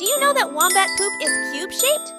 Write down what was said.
Do you know that wombat poop is cube-shaped?